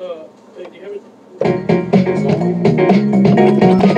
Uh, do you have it?